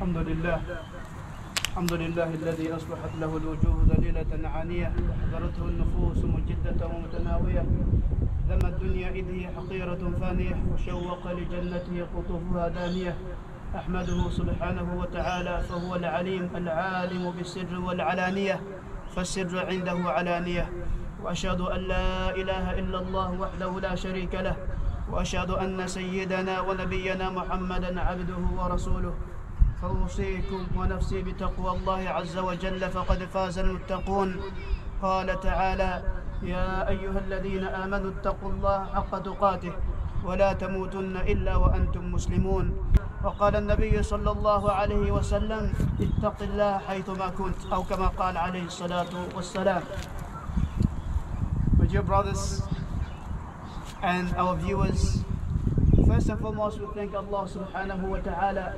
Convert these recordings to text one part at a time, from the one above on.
الحمد لله. الحمد لله الذي أصبحت له الوجوه ذليلة عانية وحضرته النفوس مجدة ومتناوية. ذم الدنيا إذ هي حقيرة فانية وشوق لجنته قطوفها دانية. أحمده سبحانه وتعالى فهو العليم العالم بالسر والعلانية. فالسر عنده علانية. وأشهد أن لا إله إلا الله وحده لا شريك له. وأشهد أن سيدنا ونبينا محمدا عبده ورسوله. فأوصيكم ونفسي بتقوى الله عز وجل فقد فاز المتقون. قال تعالى يا أيها الذين آمنوا اتقوا الله حق تقاته ولا تموتن إلا وأنتم مسلمون. وقال النبي صلى الله عليه وسلم اتق الله حيثما كنت أو كما قال عليه الصلاة والسلام. My dear brothers and our viewers, first and foremost we thank Allah subhanahu wa ta'ala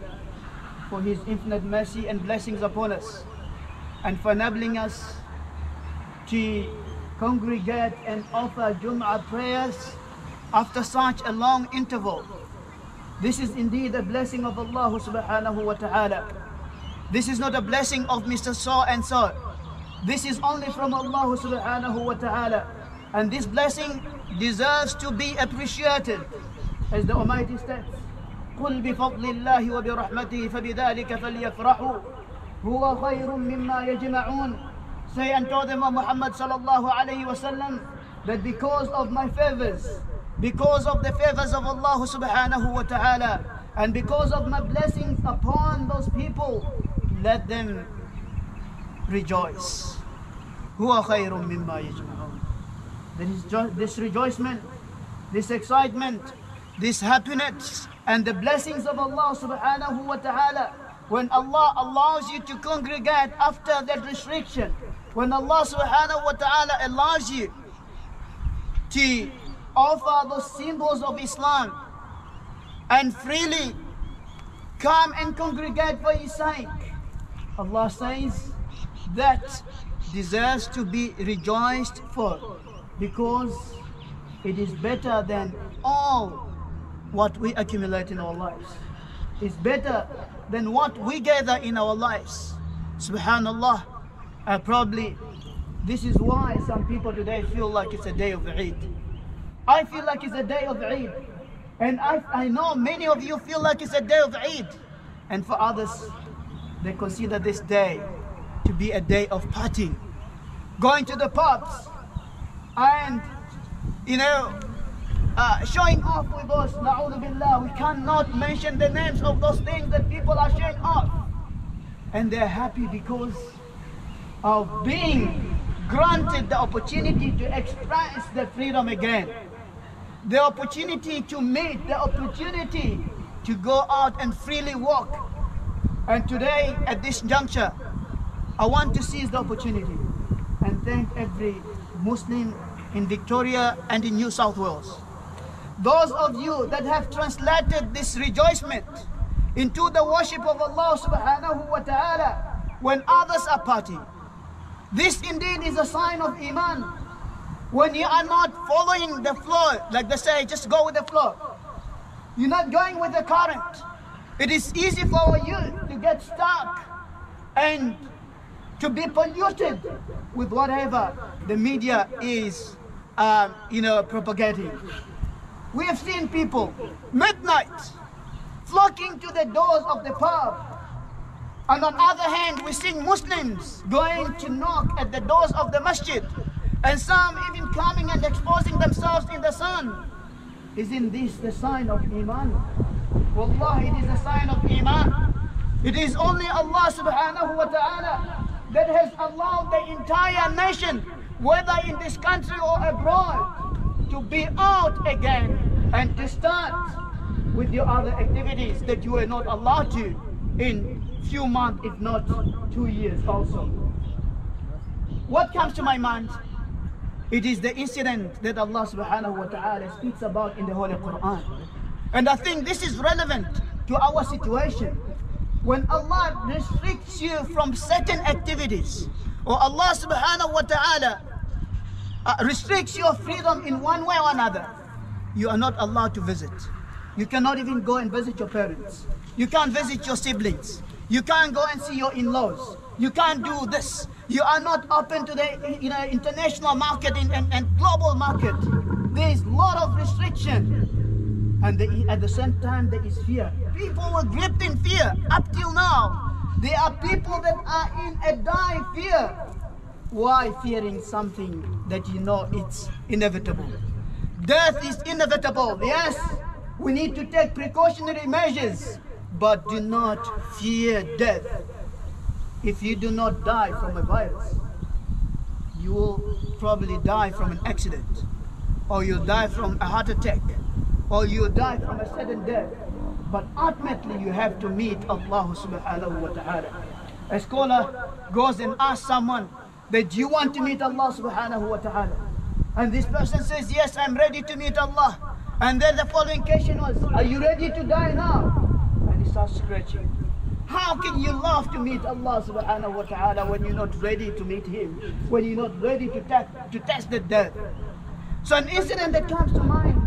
for His infinite mercy and blessings upon us and for enabling us to congregate and offer Jum'ah prayers after such a long interval. This is indeed a blessing of Allah subhanahu wa ta'ala. This is not a blessing of Mr. So and so. This is only from Allah subhanahu wa ta'ala. And this blessing deserves to be appreciated. As the Almighty states, قل بفضل الله وبرحمته فبذلك فليفرحوا هو خير مما يجمعون Say unto them, O Muhammad sallallahu alayhi wasallam, that because of my favors, because of the favors of Allah subhanahu wa ta'ala, and because of my blessings upon those people, let them rejoice. خير مما يجمعون. This, this rejoicement, this excitement, this happiness, and the blessings of Allah subhanahu wa ta'ala, when Allah allows you to congregate after that restriction, when Allah subhanahu wa ta'ala allows you to offer those symbols of Islam and freely come and congregate for His sake, Allah says that deserves to be rejoiced for because it is better than all what we accumulate in our lives. It's better than what we gather in our lives. Subhanallah. Uh, probably this is why some people today feel like it's a day of Eid. I feel like it's a day of Eid. And I, I know many of you feel like it's a day of Eid. And for others, they consider this day to be a day of partying. Going to the pubs and, you know, uh, showing off with us. We cannot mention the names of those things that people are showing off. And they're happy because of being granted the opportunity to express their freedom again. The opportunity to meet, the opportunity to go out and freely walk. And today, at this juncture, I want to seize the opportunity and thank every Muslim in Victoria and in New South Wales. Those of you that have translated this rejoicement into the worship of Allah subhanahu wa ta'ala when others are partying. This indeed is a sign of Iman. When you are not following the flow, like they say, just go with the flow. You're not going with the current. It is easy for you to get stuck and to be polluted with whatever the media is, um, you know, propagating. We have seen people midnight flocking to the doors of the pub and on the other hand, we see Muslims going to knock at the doors of the masjid. And some even coming and exposing themselves in the sun. Isn't this the sign of Iman? Wallahi, it is a sign of Iman. It is only Allah subhanahu wa ta'ala that has allowed the entire nation, whether in this country or abroad, to be out again and to start with your other activities that you were not allowed to in few months, if not two years also. What comes to my mind? It is the incident that Allah subhanahu wa ta'ala speaks about in the Holy Quran. And I think this is relevant to our situation. When Allah restricts you from certain activities, or Allah subhanahu wa ta'ala uh, restricts your freedom in one way or another, you are not allowed to visit. You cannot even go and visit your parents. You can't visit your siblings. You can't go and see your in-laws. You can't do this. You are not open to the you know, international market and, and, and global market. There is a lot of restriction. And the, at the same time, there is fear. People were gripped in fear up till now. There are people that are in a dire fear. Why fearing something that you know it's inevitable? Death is inevitable, yes. We need to take precautionary measures, but do not fear death. If you do not die from a virus, you will probably die from an accident, or you'll die from a heart attack, or you'll die from a sudden death. But ultimately, you have to meet Allah subhanahu wa ta'ala. A scholar goes and asks someone that you want to meet Allah subhanahu wa ta'ala? And this person says, Yes, I'm ready to meet Allah. And then the following question was, Are you ready to die now? And he starts scratching. How can you love to meet Allah subhanahu wa ta'ala when you're not ready to meet Him? When you're not ready to, to test the death? So an incident that comes to mind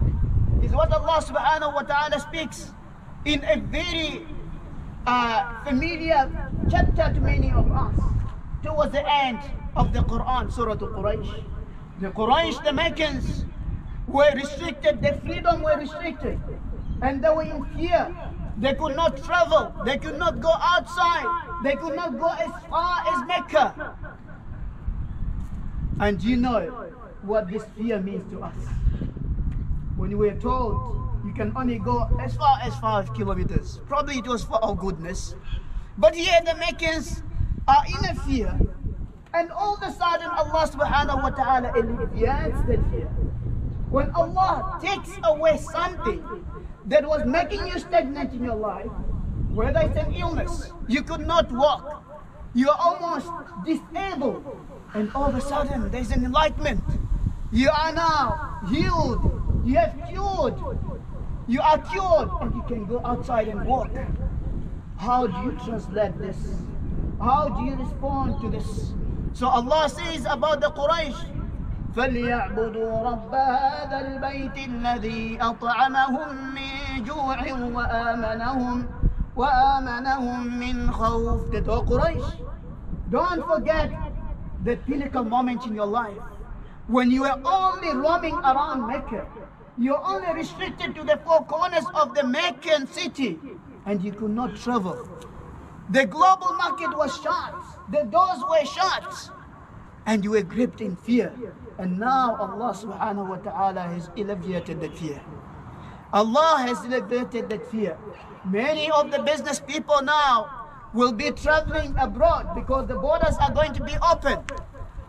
is what Allah subhanahu wa ta'ala speaks in a very uh, familiar chapter to many of us towards the end of the Quran, Surah Al-Quraysh. The Quraysh, the Meccans, were restricted, their freedom were restricted. And they were in fear. They could not travel. They could not go outside. They could not go as far as Mecca. And you know what this fear means to us. When we were told you can only go as far as five kilometers, probably it was for our goodness. But here the Meccans are in a fear. And all of a sudden Allah subhanahu wa ta'ala alleviates that fear. When Allah takes away something that was making you stagnant in your life, whether it's an illness, you could not walk, you're almost disabled, and all of a sudden there's an enlightenment. You are now healed, you have cured, you are cured, and you can go outside and walk. How do you translate this? How do you respond to this? So Allah says about the Quraysh, فليعبدوا رب هذا البيت الذي أطعمهم من جوع وآمنهم وآمنهم من خوف The Quraysh Don't forget the pinnacle moment in your life when you were only roaming around Mecca. You're only restricted to the four corners of the Meccan city and you could not travel. The global market was shut. The doors were shut. And you were gripped in fear. And now Allah subhanahu wa ta'ala has alleviated that fear. Allah has alleviated that fear. Many of the business people now will be traveling abroad because the borders are going to be open.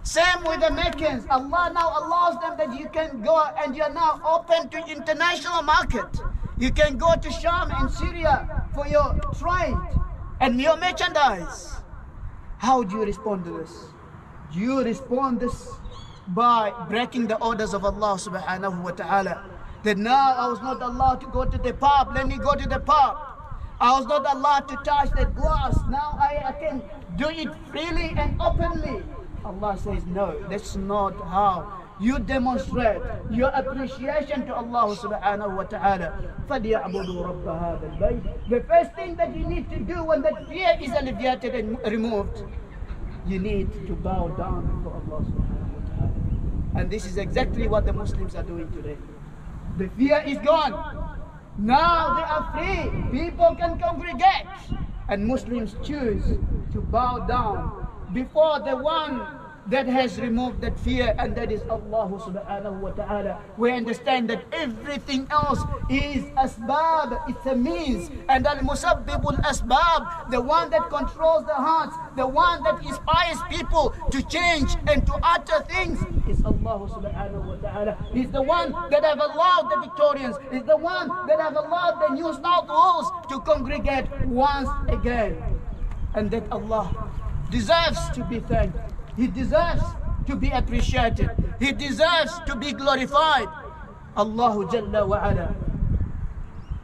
Same with the Meccans. Allah now allows them that you can go and you're now open to international market. You can go to Sham and Syria for your trade and your merchandise. How do you respond to this? Do you respond this by breaking the orders of Allah subhanahu wa ta'ala. That now I was not allowed to go to the pub, let me go to the pub. I was not allowed to touch that glass, now I, I can do it freely and openly. Allah says, no, that's not how you demonstrate your appreciation to Allah subhanahu wa ta'ala. The first thing that you need to do when that fear is alleviated and removed, you need to bow down before Allah subhanahu wa ta'ala. And this is exactly what the Muslims are doing today. The fear is gone. Now they are free. People can congregate. And Muslims choose to bow down before the one that has removed that fear and that is Allah subhanahu wa ta'ala. We understand that everything else is asbab, it's a means. And al-musabbibul asbab, the one that controls the hearts, the one that inspires people to change and to utter things is Allah subhanahu wa ta'ala. He's the one that have allowed the Victorians, he's the one that have allowed the New South Wales to congregate once again. And that Allah deserves to be thanked. He deserves to be appreciated. He deserves to be glorified. Allahu Jalla wa ala.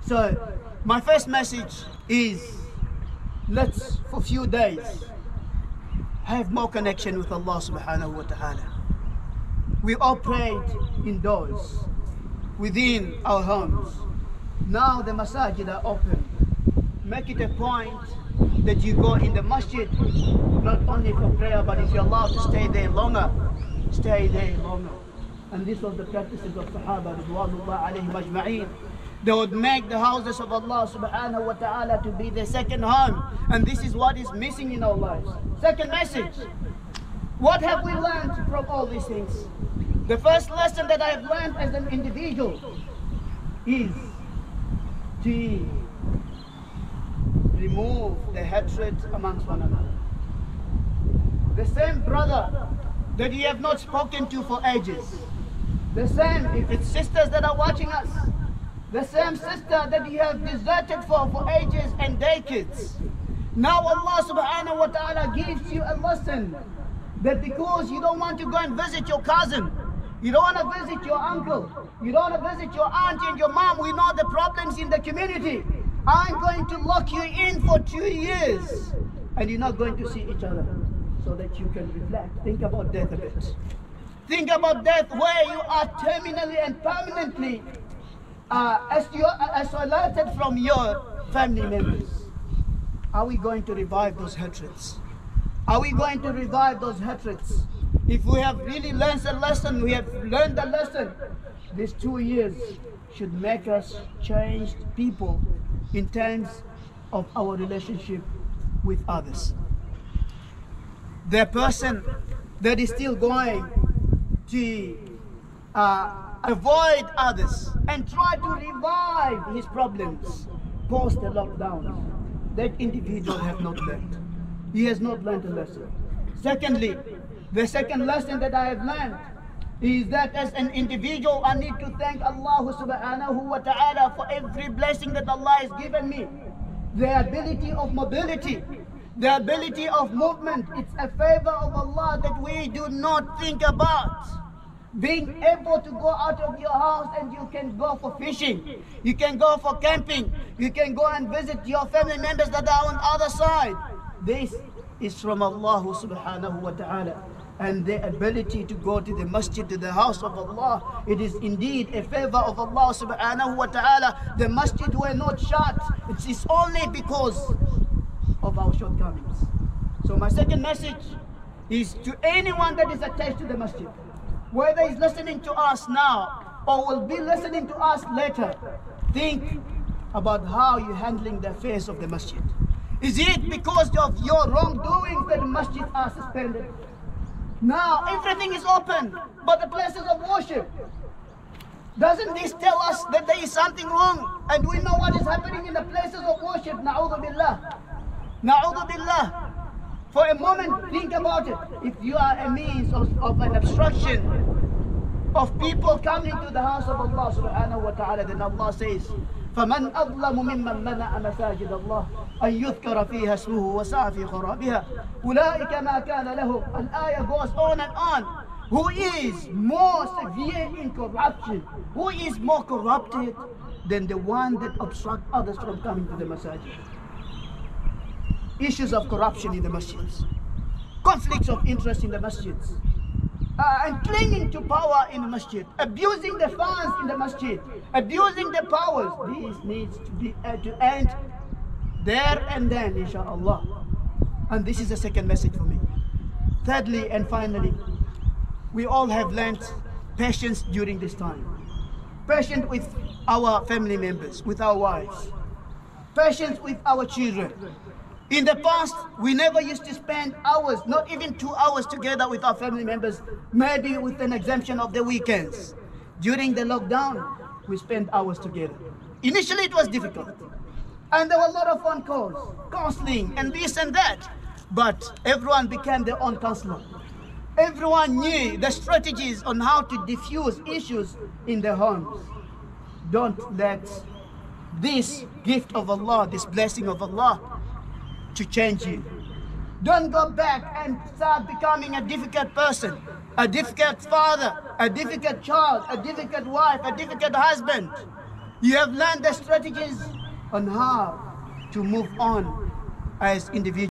So, my first message is let's, for few days, have more connection with Allah subhanahu wa ta'ala. We all prayed indoors, within our homes. Now the masajid are open. make it a point that you go in the masjid, not only for prayer, but if you're allowed to stay there longer, stay there longer. And this was the practices of Sahaba. They would make the houses of Allah subhanahu wa ta'ala to be their second home. And this is what is missing in our lives. Second message. What have we learned from all these things? The first lesson that I have learned as an individual is to remove the hatred amongst one another. The same brother that you have not spoken to for ages. The same, if it's sisters that are watching us, the same sister that you have deserted for for ages and decades. Now Allah subhanahu wa ta'ala gives you a lesson that because you don't want to go and visit your cousin, you don't want to visit your uncle, you don't want to visit your auntie and your mom, we know the problems in the community. I'm going to lock you in for two years and you're not going to see each other so that you can reflect. Think about death a bit. Think about death where you are terminally and permanently uh, isolated from your family members. Are we going to revive those hatreds? Are we going to revive those hatreds? If we have really learned the lesson, we have learned the lesson. These two years should make us changed people in terms of our relationship with others. The person that is still going to uh, avoid others and try to revive his problems post the lockdown, that individual has not learned. He has not learned a lesson. Secondly, the second lesson that I have learned is that as an individual, I need to thank Allah subhanahu wa ta'ala for every blessing that Allah has given me. The ability of mobility, the ability of movement, it's a favor of Allah that we do not think about. Being able to go out of your house and you can go for fishing, you can go for camping, you can go and visit your family members that are on the other side. This is from Allah subhanahu wa ta'ala and the ability to go to the masjid, to the house of Allah. It is indeed a favor of Allah subhanahu wa ta'ala. The masjid were not shut. It is only because of our shortcomings. So my second message is to anyone that is attached to the masjid, whether he's listening to us now or will be listening to us later, think about how you're handling the affairs of the masjid. Is it because of your wrongdoings that the masjid are suspended? Now everything is open, but the places of worship. Doesn't this tell us that there is something wrong? And we know what is happening in the places of worship. Na'udhu billah. Na'udhu billah. For a moment, think about it. If you are a means of, of an obstruction of people coming to the house of Allah subhanahu wa ta'ala, then Allah says, فمن أظلم ممن منع مساجد الله أن يذكر فيها اسمه وسعى في خرابها أولئك ما كان لهم الآية goes on and on who is more severe in corruption who is more corrupted than the one that obstruct others from coming to the masajid issues of corruption in the masjids conflicts of interest in the masjids uh, and clinging to power in the masjid, abusing the funds in the masjid, abusing the powers. This needs to be uh, to end there and then, inshallah. And this is the second message for me. Thirdly and finally, we all have learned patience during this time. Patience with our family members, with our wives. Patience with our children. In the past, we never used to spend hours, not even two hours together with our family members, maybe with an exemption of the weekends. During the lockdown, we spent hours together. Initially, it was difficult. And there were a lot of phone calls, counseling, and this and that. But everyone became their own counselor. Everyone knew the strategies on how to diffuse issues in their homes. Don't let this gift of Allah, this blessing of Allah, to change you. Don't go back and start becoming a difficult person, a difficult father, a difficult child, a difficult wife, a difficult husband. You have learned the strategies on how to move on as individuals.